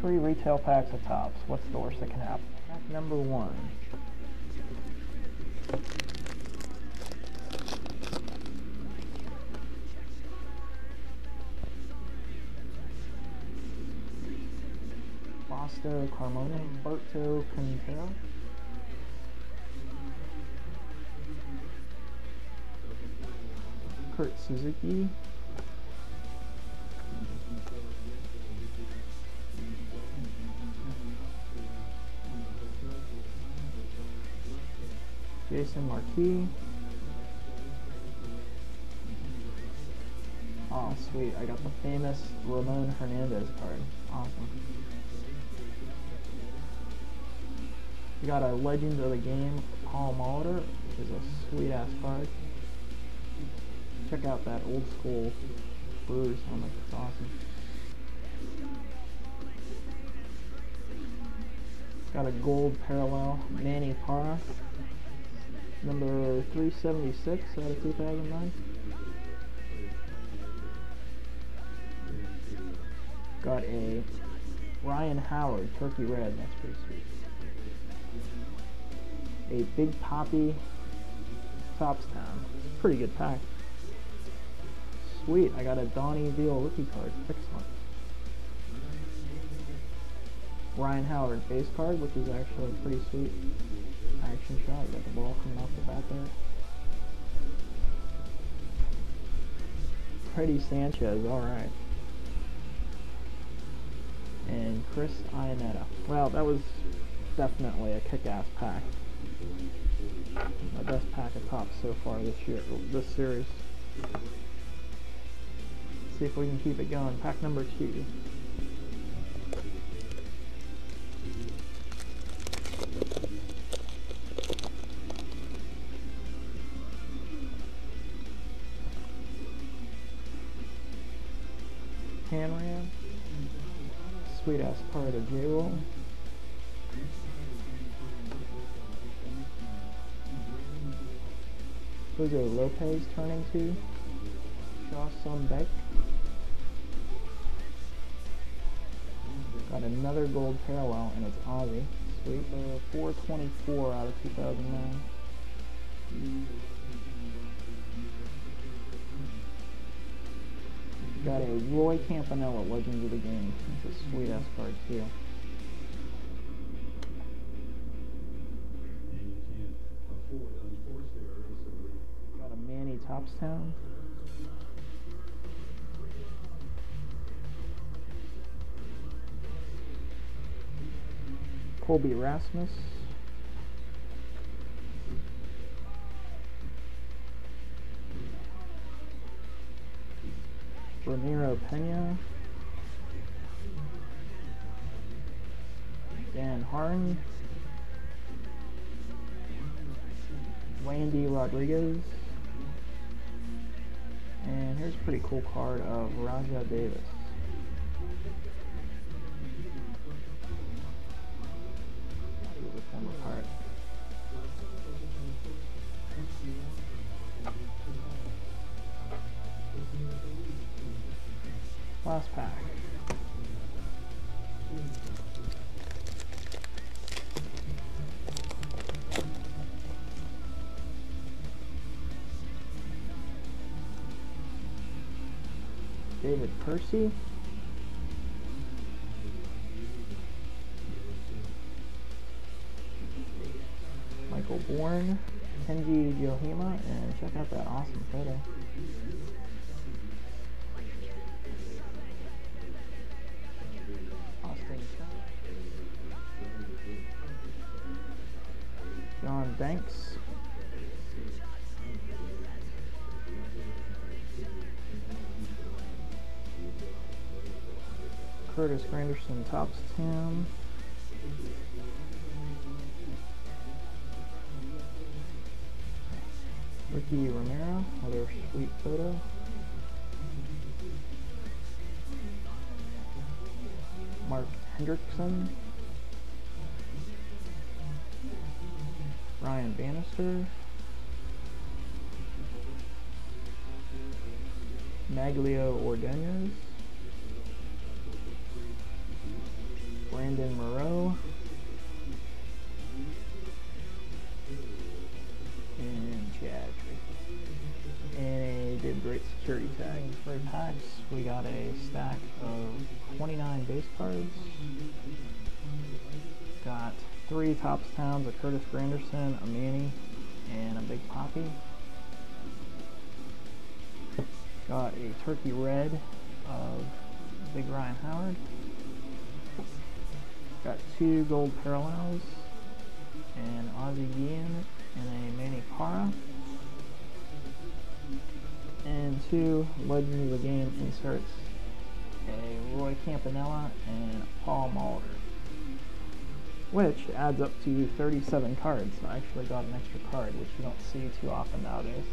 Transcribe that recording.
three retail packs of Topps. What's the worst that can happen? Pack number one. Fausto Carmona, Berto Quintero. Kurt Suzuki. Jason Marquis. Oh, sweet. I got the famous Ramon Hernandez card. Awesome. We got a Legend of the Game Paul Molitor, which is a sweet ass card. Check out that old school Brewers helmet. It's awesome. Got a gold parallel Manny Parra number 376 out of 2009. Got a Ryan Howard Turkey Red, that's pretty sweet. A Big Papi Topstown, pretty good pack. Sweet, I got a Donnie Veal rookie card, excellent. Ryan Howard base card, which is actually pretty sweet action shot. You got the ball coming off the bat there. Freddie Sanchez, alright. And Chris Iannetta. Well, that was definitely a kick-ass pack. My best pack of Topps so far this year, this series. See if we can keep it going. Pack number two. Hanran. Sweet ass part of J roll. Jose Lopez turning to Shaw Beck. Got another gold parallel and it's Ozzie. Sweet. Uh, 424 out of 2009. Got a Roy Campanella, Legends of the Game. It's a sweet ass card too. Got a Manny Topps Town. Colby Rasmus. Pena. Dan Haren. Wandy Rodriguez. And here's a pretty cool card of Rajai Davis. Last pack. David Purcey. Michael Bourn, Kenji Johjima, and check out that awesome photo. John Banks. Curtis Granderson Topps Town. Ricky Romero, another sweet photo. Mark Hendrickson. Ryan Bannister. Magglio Ordonez. Brandon Moreau. And Chad. And a did great security tag. For packs, we got a stack of 29 base cards. Got three Topps Towns, a Curtis Granderson, a Manny, and a Big Papi. Got a Turkey Red of Big Ryan Howard. Got two gold parallels, and Ozzie Guillen and a Manny Parra. And two Legend of the Game inserts, a Roy Campanella and Paul Molitor. Which adds up to 37 cards. I actually got an extra card, which you don't see too often nowadays.